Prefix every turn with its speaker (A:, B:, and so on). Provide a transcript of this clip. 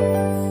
A: Música